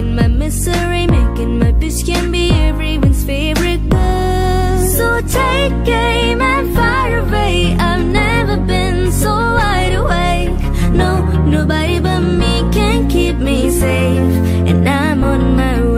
I'm my misery, making my bitch can be everyone's favorite girl. So take aim and fire away. I've never been so wide awake. No, nobody but me can keep me safe, and I'm on my way.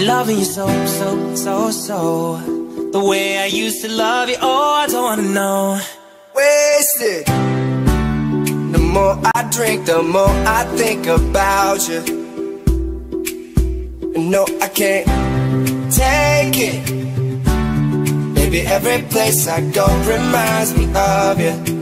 Loving you so, so, so, so. The way I used to love you, oh I don't wanna know. Wasted. The more I drink, the more I think about you. No, I can't take it. Baby, every place I go reminds me of you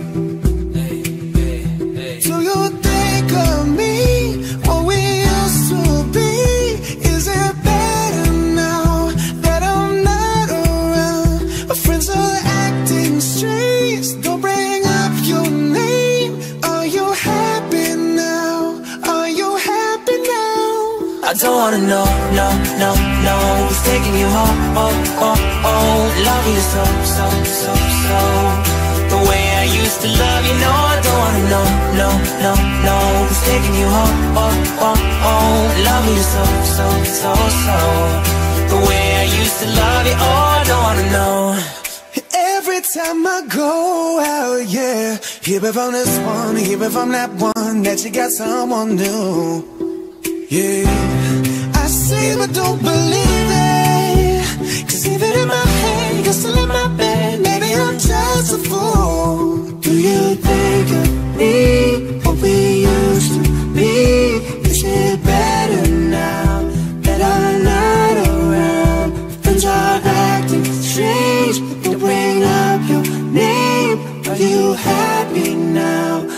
don't wanna know, no, no, no Who's taking you home, oh, oh, oh Loving you so, so, so, so. The way I used to love you, no I don't wanna know, no, no, no Who's taking you home, oh, oh, oh Loving you so, so, so, so. The way I used to love you, oh I don't wanna know. Every time I go out, yeah. Hear it from this one, hear it from that one That you got someone new Yeah. I see but don't believe it. Cause even in my head, you're still in my bed. Maybe I'm just a fool. Do you think of me, what we used to be? Is it better now that I'm not around? Friends are acting strange, they bring up your name. Are you happy now?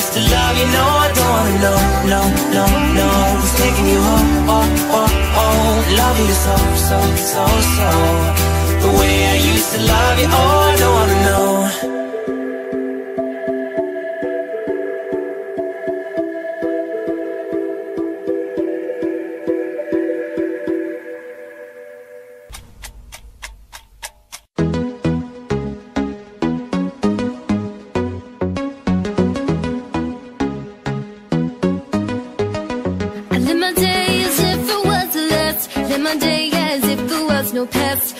used to love you, no I don't wanna know, no, no, no Who's taking you home, oh, oh, oh Loving you so, so, so, so. The way I used to love you, oh I don't wanna know no past.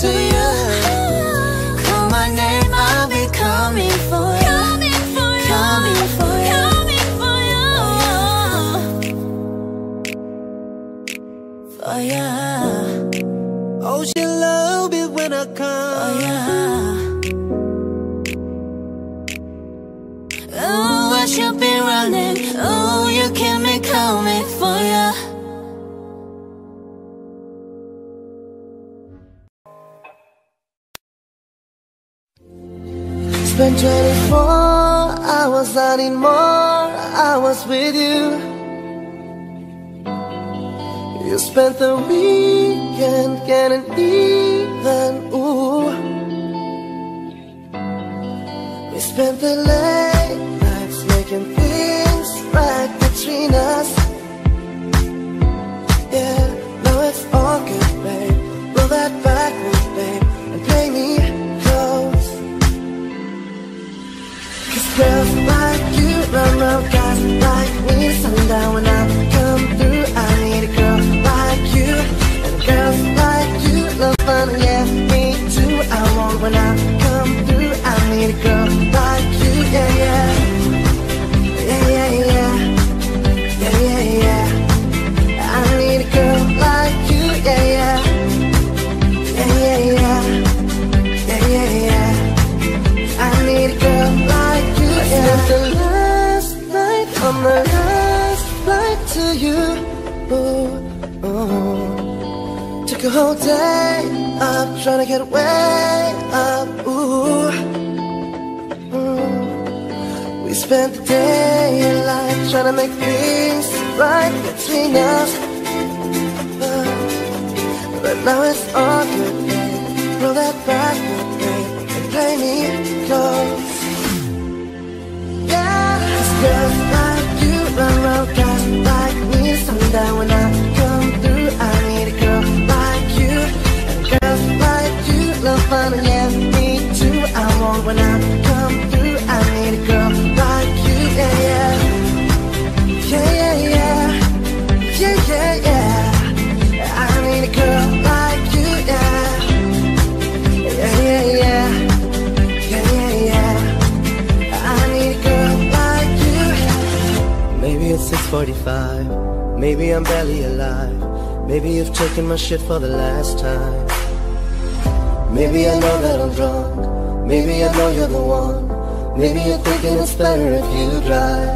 To you. I need more hours with you. You spent the weekend getting even, ooh. We spent the late nights making things right between us. Around guys like me Sundown when I come through whole day up trying to get away up. Ooh, ooh. We spent the day in life trying to make things right between us. Uh, but now it's all good, babe. Roll that back, babe, and play me close. Yeah, 'cause girls like you run around guys like me. Sundown when I fun, me. I want when I come through, I need a girl like you. Yeah, yeah, yeah, yeah, yeah, yeah. I need a girl like you. Yeah, yeah. Yeah, yeah, yeah. I need a girl like you. Maybe it's 6:45. Maybe I'm barely alive. Maybe you've taken my shit for the last time. Maybe I know that I'm drunk. Maybe I know you're the one. Maybe you're thinking it's better if you drive.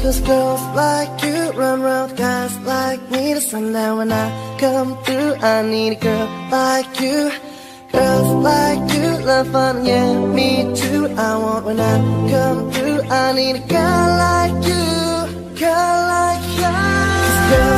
Cause girls like you run round guys like me to sundown when I come through. I need a girl like you. Girls like you love fun, yeah, me too. I want when I come through. I need a girl like you, girl like you. 'Cause girls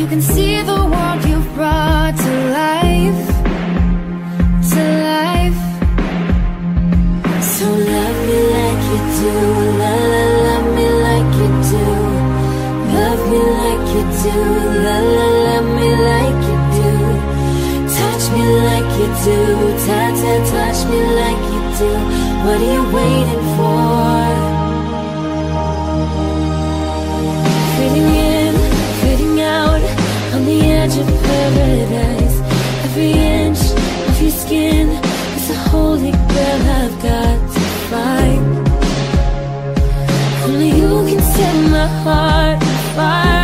You can see the world you've brought to life, to life. So love me like you do, la la love me like you do. Love me like you do, la la love me like you do. Touch me like you do, ta ta touch me like you do. What are you waiting edge paradise Every inch of your skin is a holy ground I've got to fight. Only you can set my heart on fire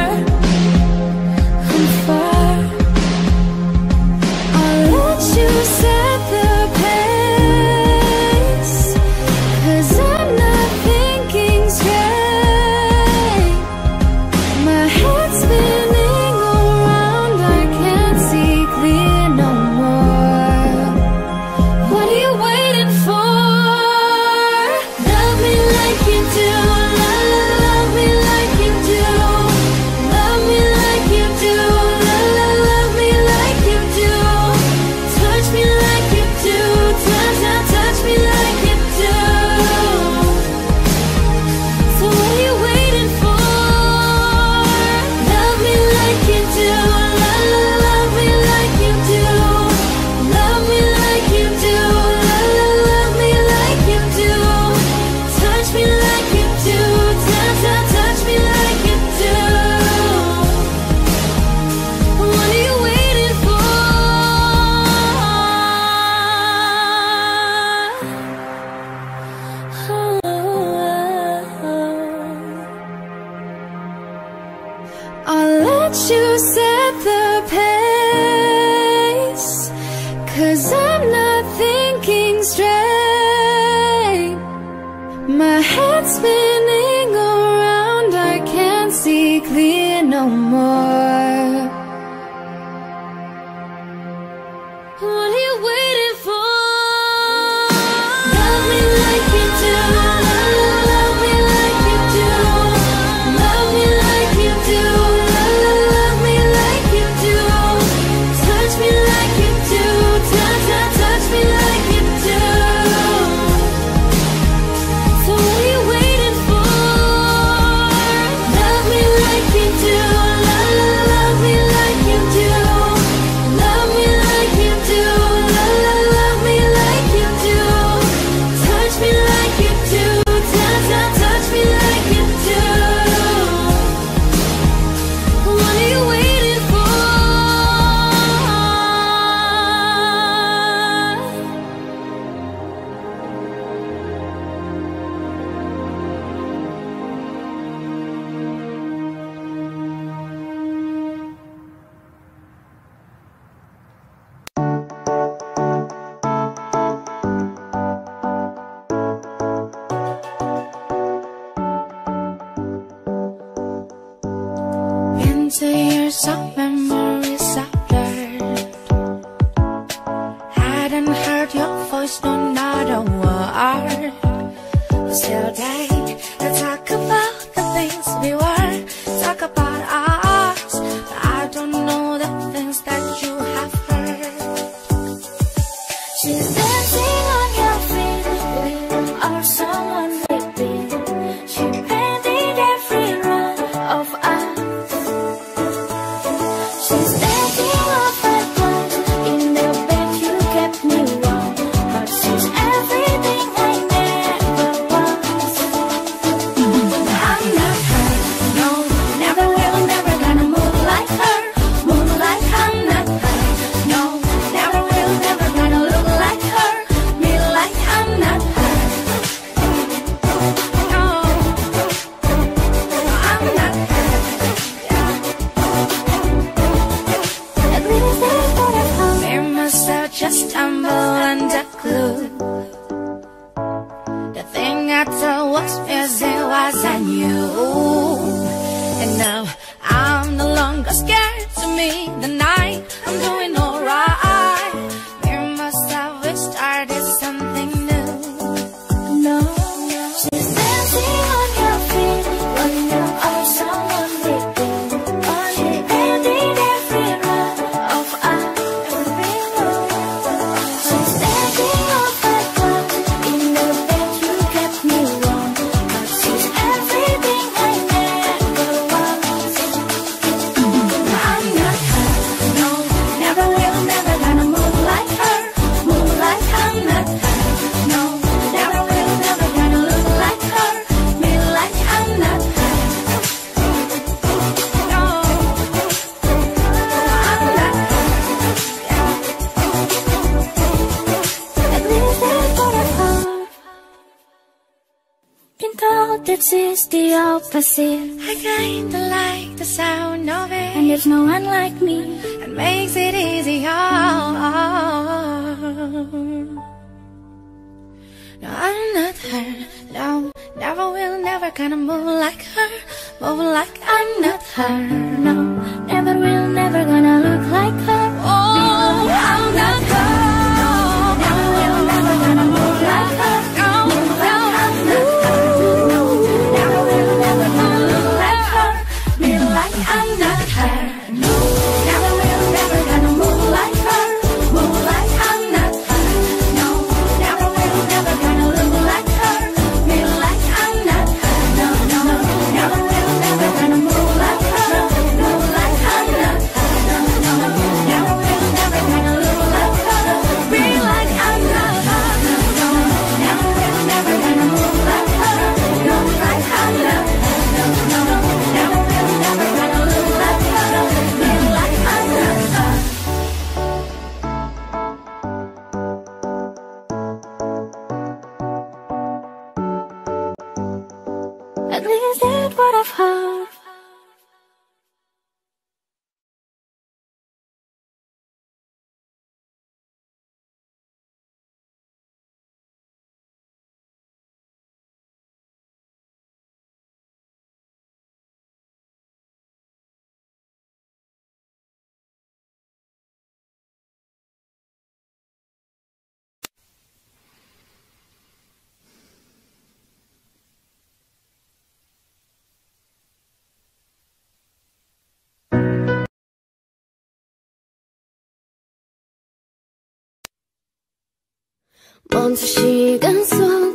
梦在西甘肃。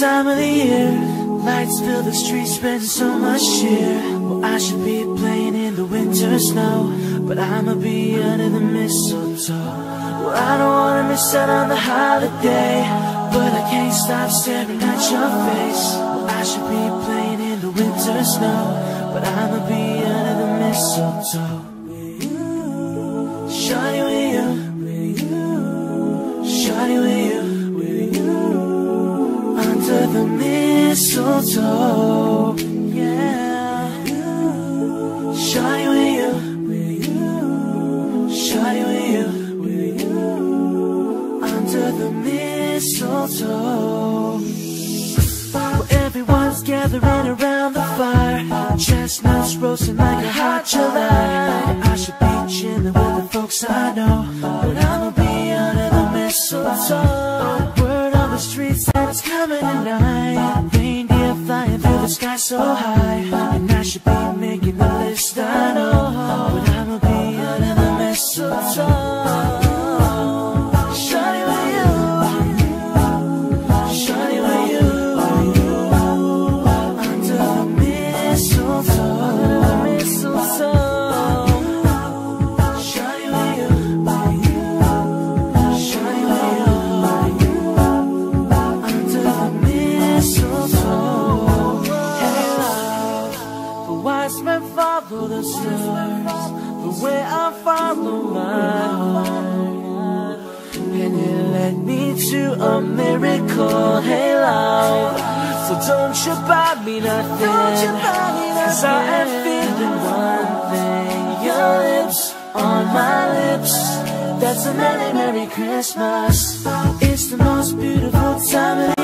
time of the year. Lights fill the streets, spending so much cheer. Well, I should be playing in the winter snow But I'ma be under the mistletoe. Well, I don't wanna miss out on the holiday But I can't stop staring at your face. Well, I should be playing in the winter snow But I'ma be under the mistletoe. Shawty, with you the mistletoe. Yeah, shawty with you, shawty with you, under the mistletoe. Well, everyone's gathering around the fire, chestnuts roasting like a hot July. I should be chilling with the folks I know, but I'ma be under the mistletoe street and coming at night. Reindeer flying through the sky so high. And I should be making the list, I know. But I'm a Do a miracle halo. So don't you buy me nothing, cause I am feeling one thing. Your lips on my lips, that's a merry, merry Christmas. It's the most beautiful time of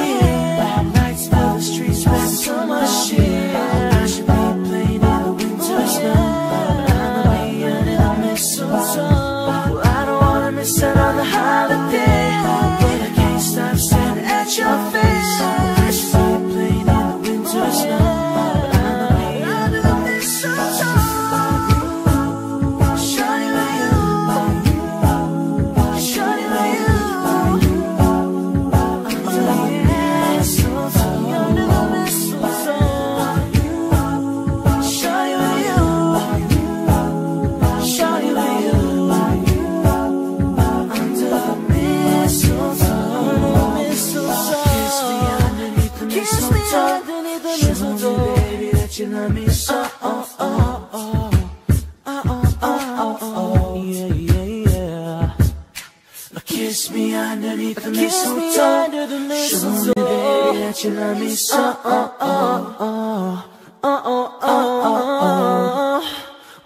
you love me so. Oh, oh, oh. Oh, oh, oh, oh.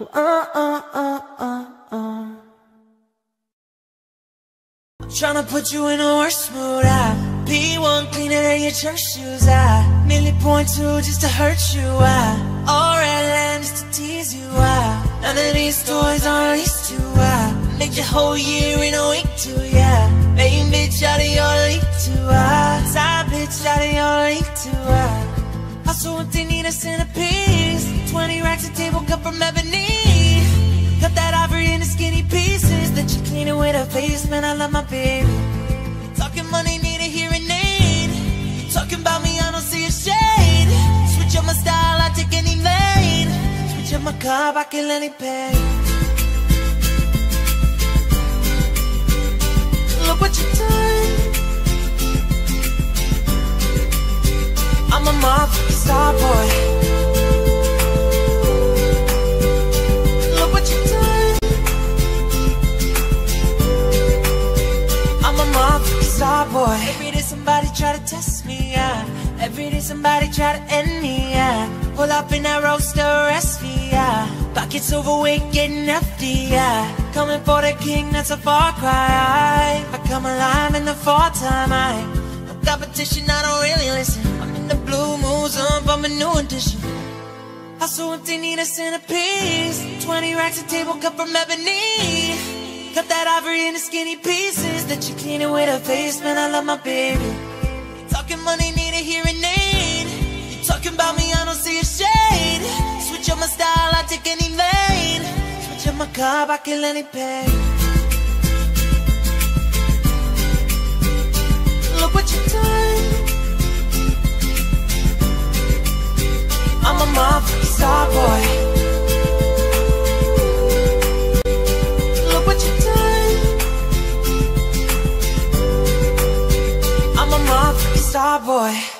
Oh, oh, oh, oh, oh. Tryna put you in a worse mood, I P1 cleaner than your church shoes, I Nearly point two just to hurt you, I All red land just to tease you, I None of these toys are leased to, I Made your whole year in a week, too, yeah Main bitch out of your bitch out of your league, too, I Also they need uh, a centerpiece 20 racks of table cut from ebony. Cut that ivory into skinny pieces. Then you clean it with a face, man, I love my baby. Talking money, need a hearing aid. Talking about me, I don't see a shade. Switch up my style, I take any lane. Switch up my car, I kill any pay Look what you done I'm a motherfucking star boy. Look what you done. I'm a motherfucking star boy. Every day somebody try to test me, yeah Every day somebody try to end me, yeah Pull up in that roaster, me, yeah Pockets overweight, getting hefty, yeah Coming for the king, that's a far cry. I come alive in the fall time, I competition, I don't really listen the blue moon zone, I'm a new edition also, if they need a centerpiece 20 racks of table cut from ebony. Cut that ivory into skinny pieces That you clean it with a face, man, I love my baby. Talking money, need a hearing aid. You talking about me, I don't see a shade. Switch up my style, I take any lane. Switch up my car, I kill any pain. Look what you've done I'm a star boy. Look what you done. I'm a star boy.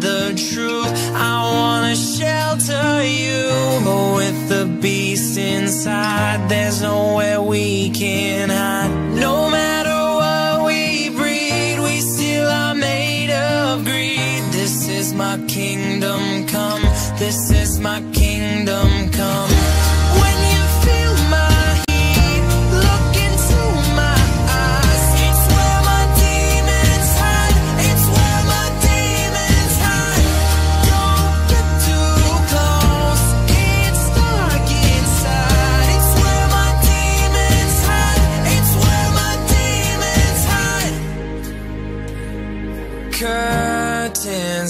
the truth. I wanna shelter you. But with the beast inside, there's nowhere we can hide. No matter what we breed, we still are made of greed. This is my kingdom come. This is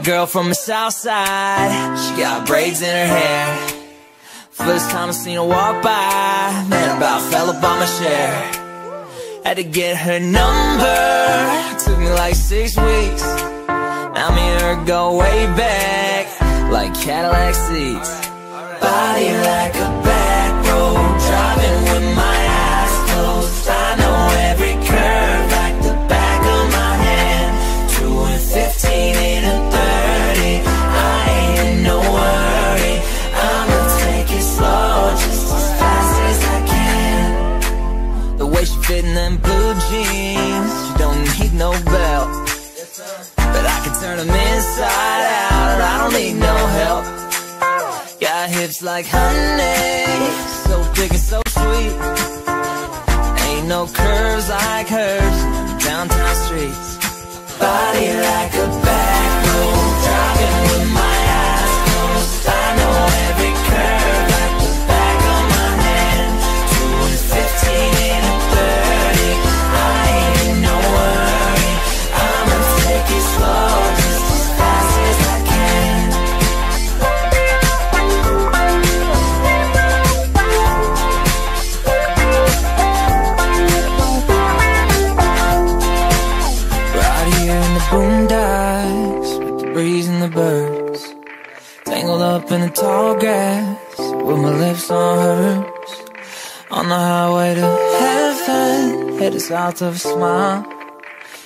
girl from the south side. She got braids in her hair. First time I seen her walk by. Man, about fell up on my chair. Had to get her number. Took me like six weeks. Now me and her go way back Like Cadillac seats. Body like a back road Driving with my in them blue jeans. She don't need no belt. But I can turn them inside out. I don't need no help. Got hips like honey. So thick and so sweet. Ain't no curves like hers. Downtown streets. Body like a back room Driving with my eyes closed. I know in the tall grass with my lips on hers. On the highway to heaven, head south of a smile.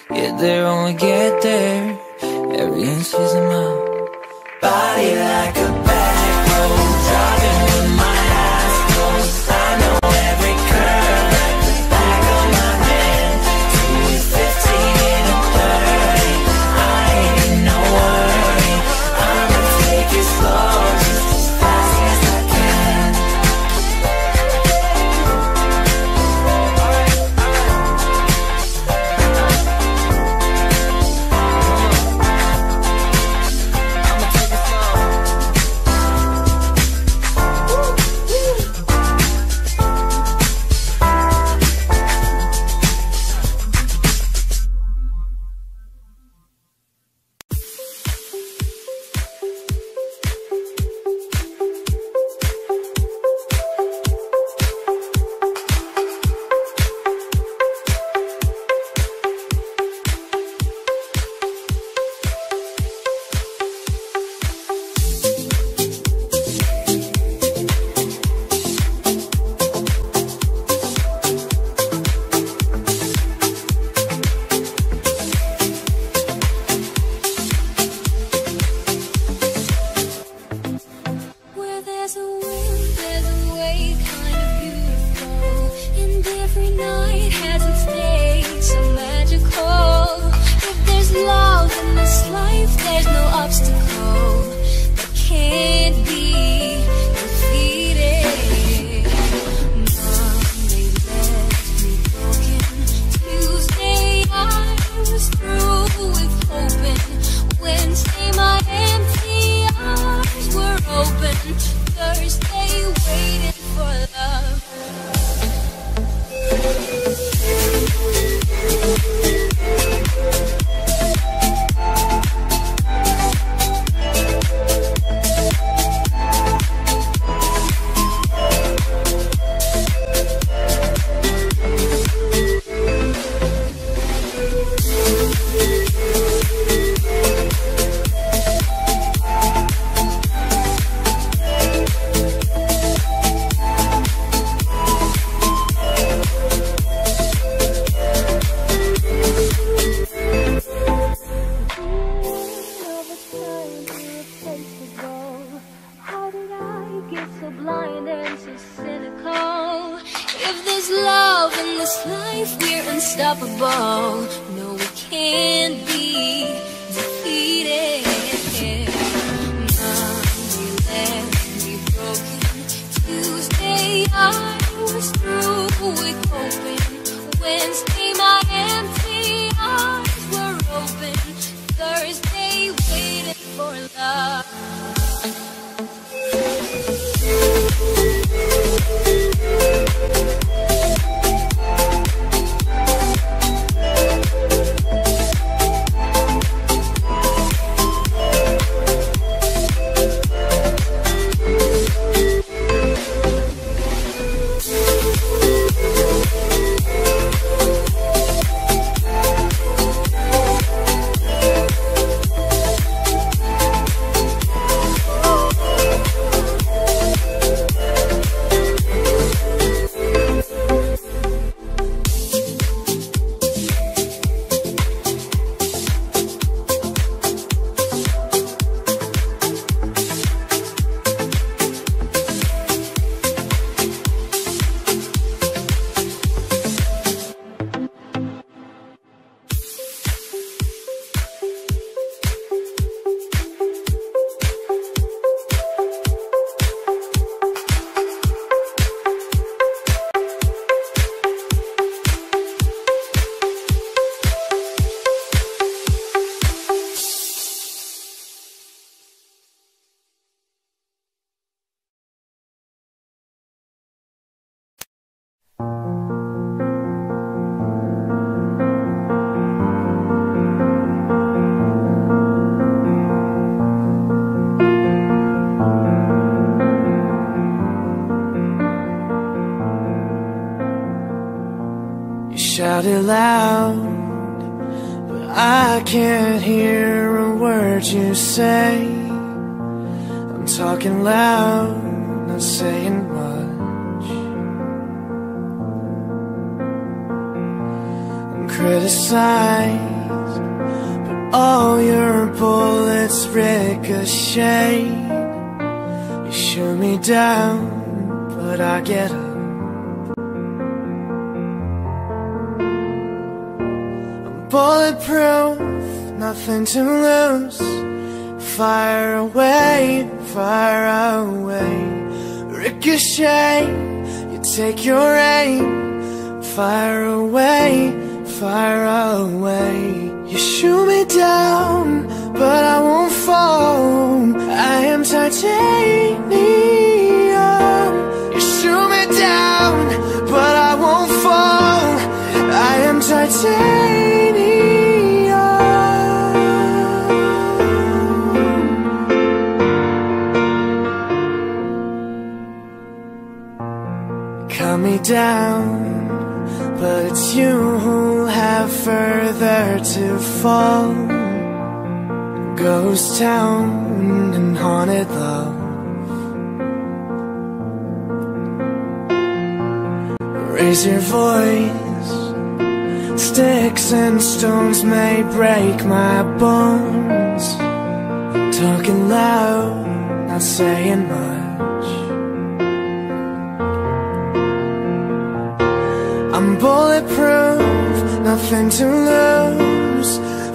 Get there when we get there, every inch is a mile. Body like a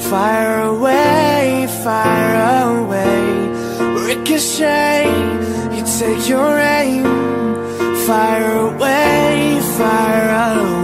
Fire away, fire away. Ricochet, you take your aim. Fire away, fire away.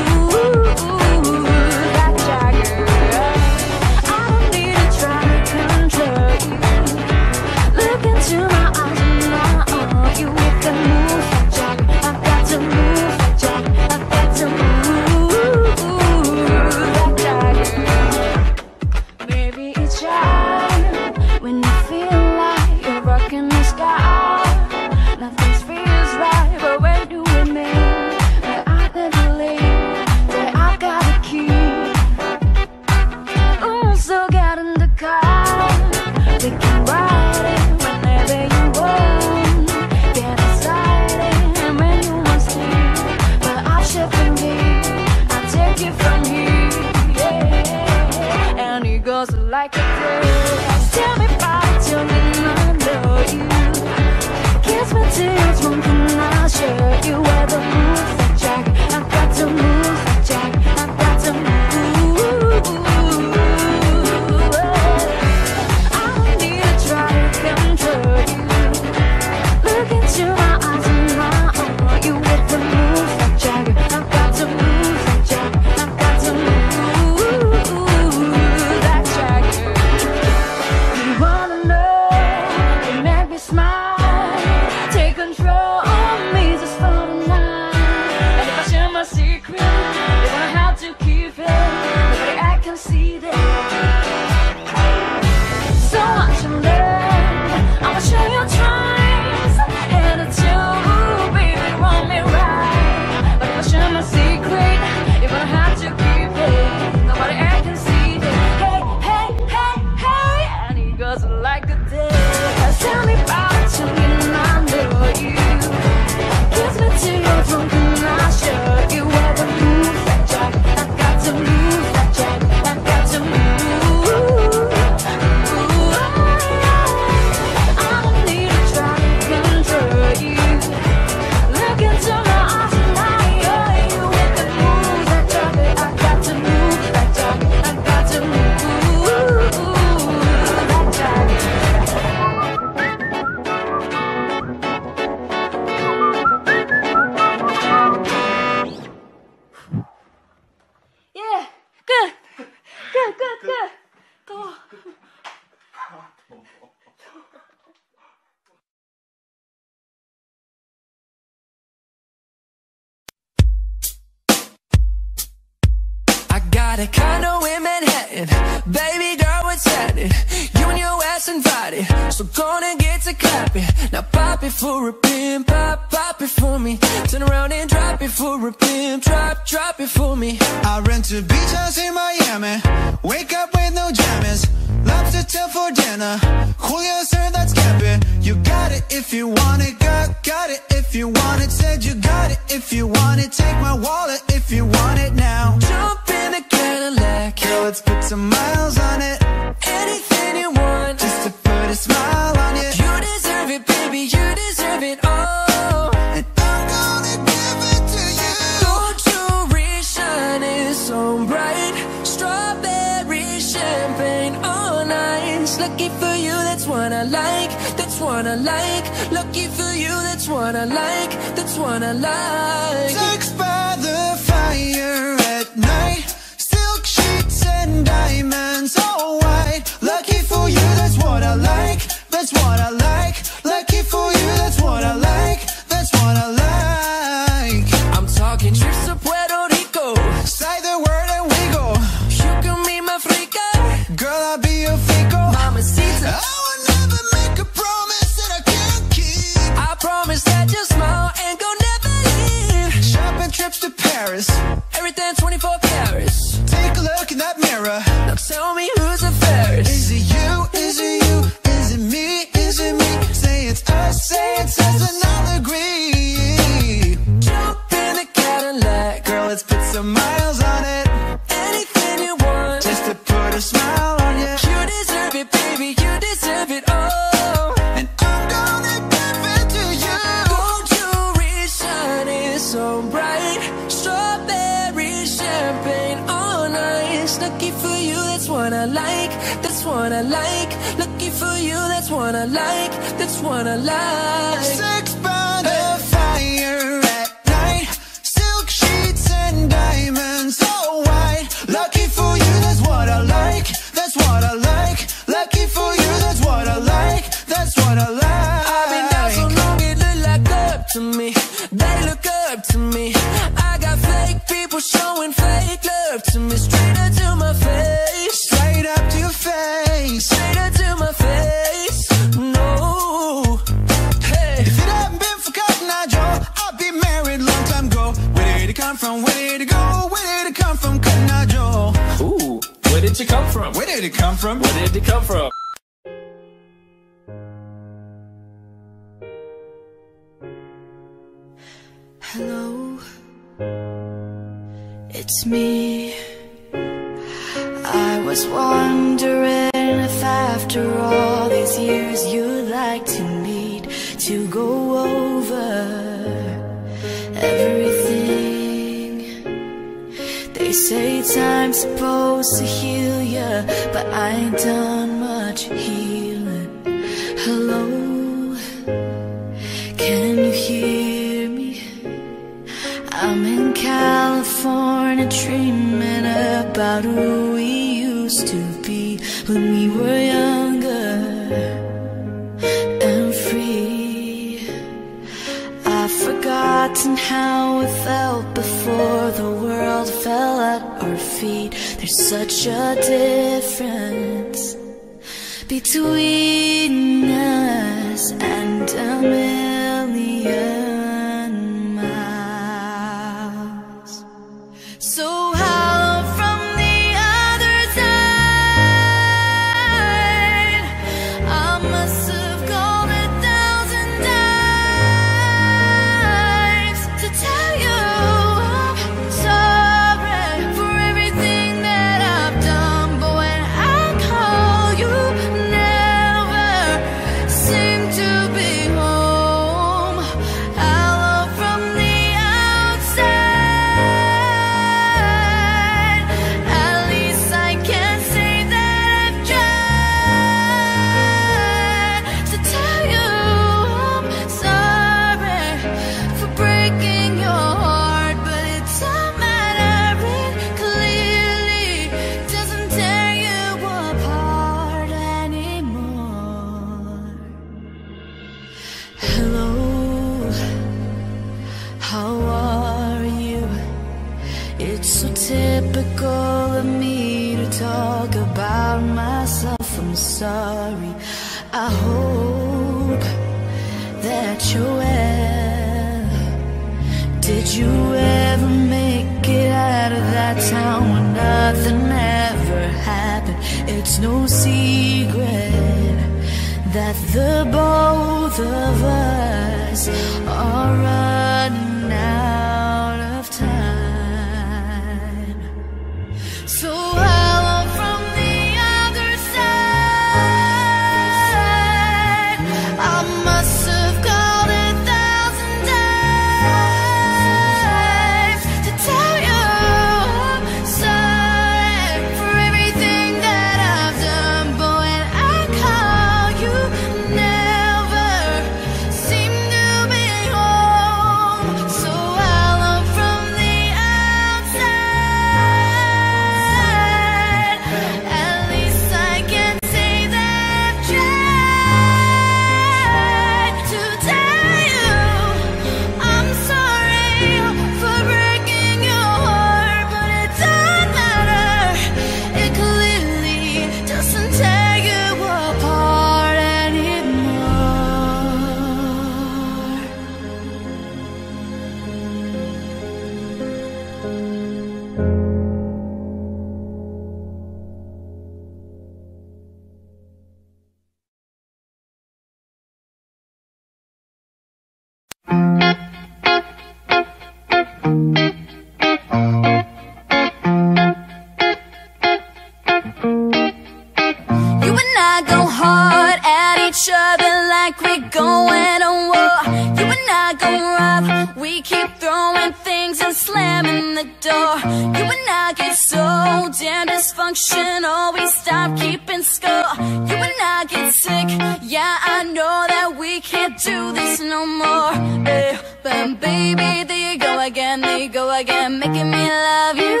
Do this no more. Eh, but baby, there you go again, there you go again, making me love you.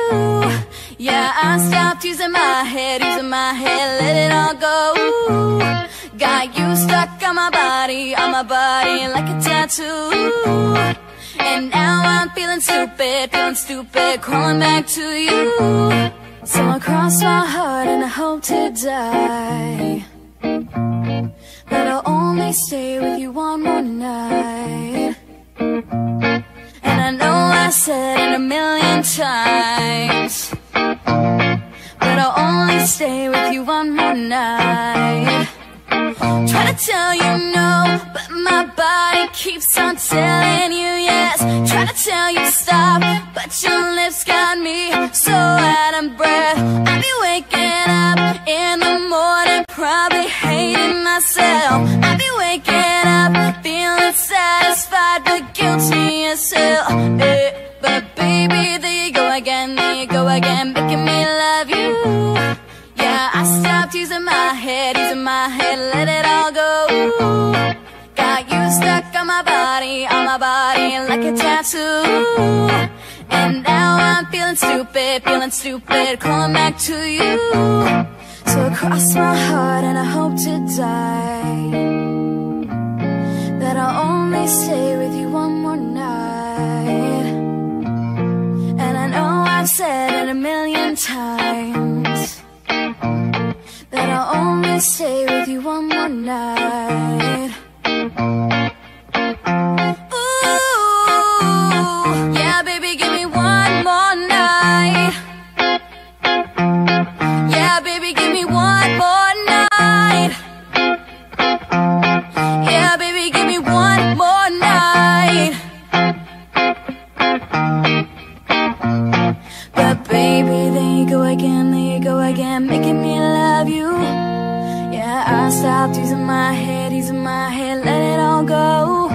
Yeah, I stopped using my head, using my head, let it all go. Got you stuck on my body, on my body, like a tattoo. And now I'm feeling stupid, feeling stupid, crawling back to you. So I cross my heart and I hope to die. But I'll only stay with you one more night. And I know I said it a million times. But I'll only stay with you one more night. Try to tell you no, but my body keeps on telling you yes. Try to tell you stop, but your lips got me so out of breath. I'll be waking up in the morning, probably hating myself. I'll be waking up feeling satisfied, but guilty as hell. Eh, but baby, there you go again, there you go again, making me love you. Yeah, I stopped using my head, using my head, let it all go. Got you stuck on my body, on my body, like a tattoo. And now I'm feeling stupid, feeling stupid, calling back to you. So I cross my heart and I hope to die. That I'll only stay with you one more night. And I know I've said it a million times that I'll only stay with you one more night. You making me love you. Yeah, I stopped using my head, using my head, let it all go.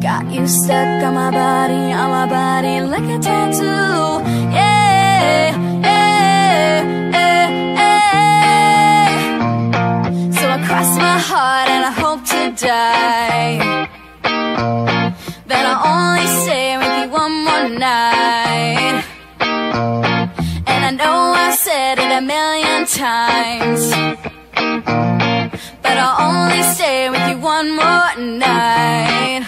Got you stuck on my body, on my body, like a tattoo. Yeah, yeah, yeah, yeah. So I cross my heart and I hope to die. Million times. But I'll only stay with you one more night.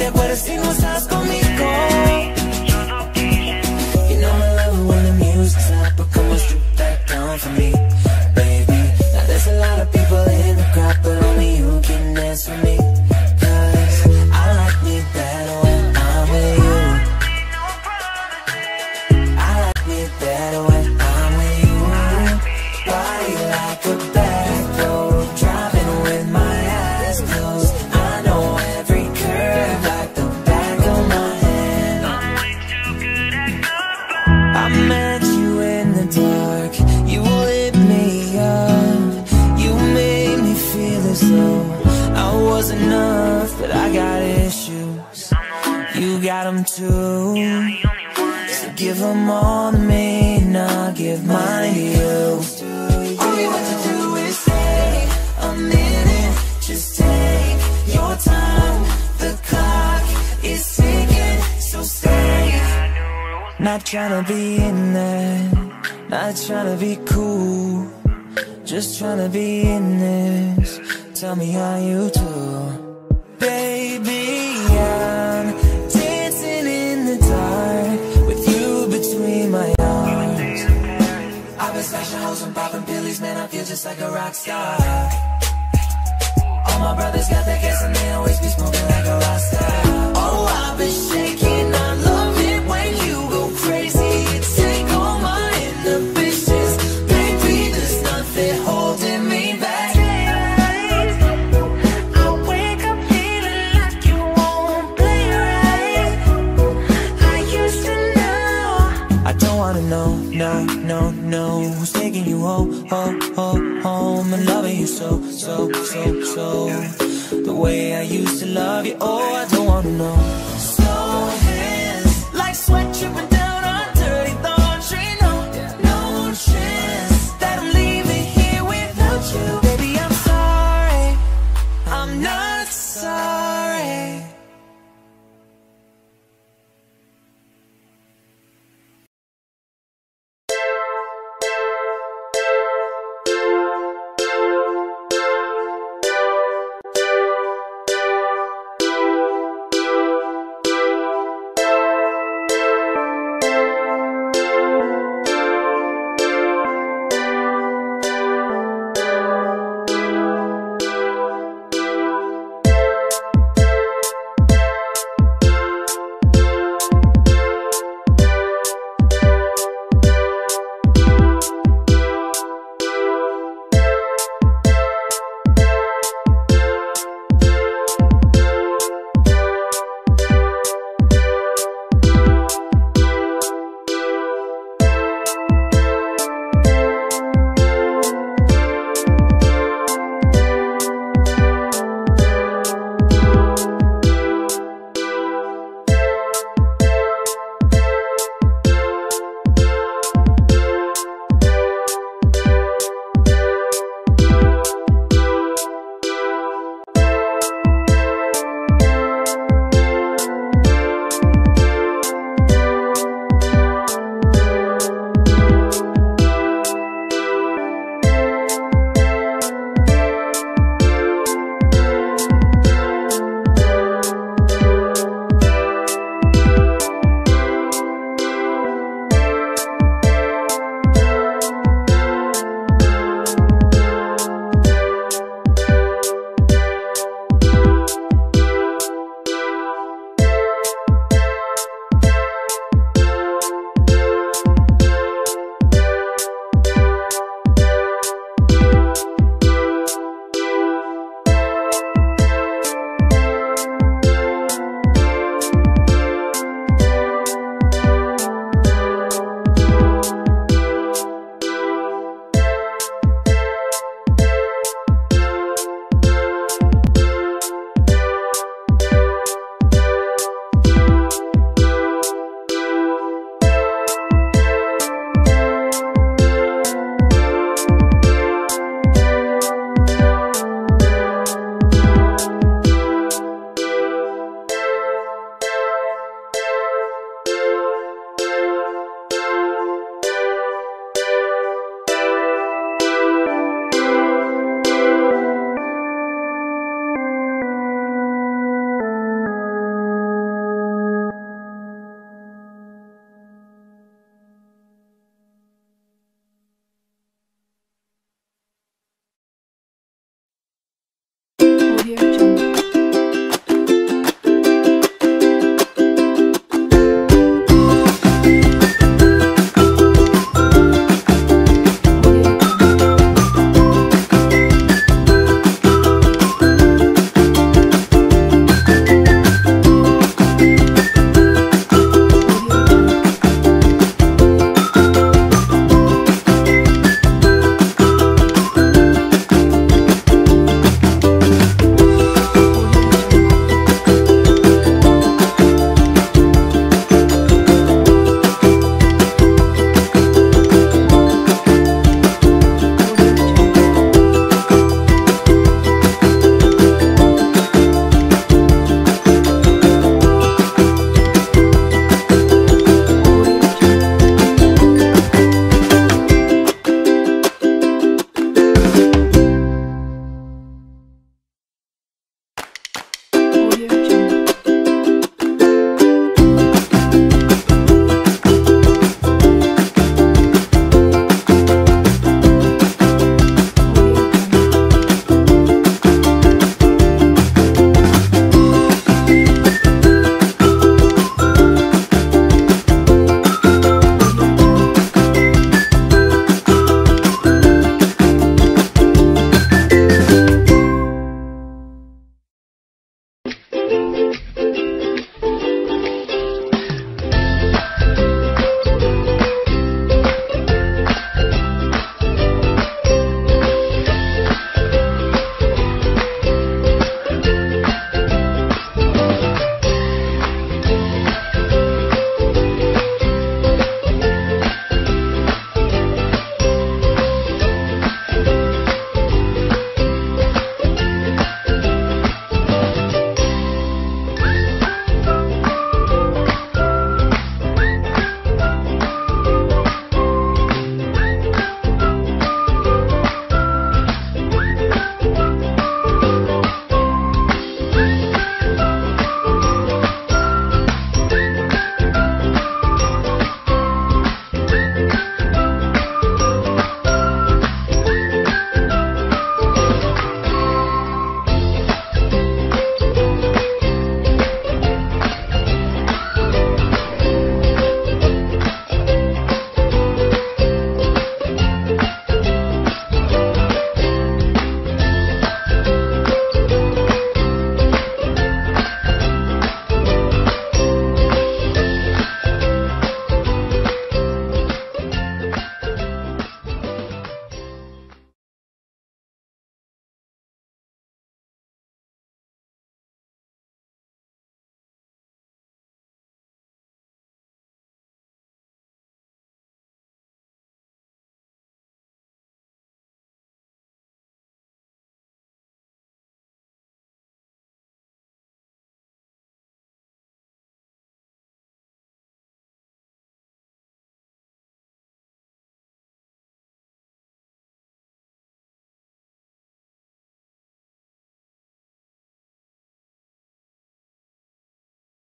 Te acuerdes si no estás conmigo.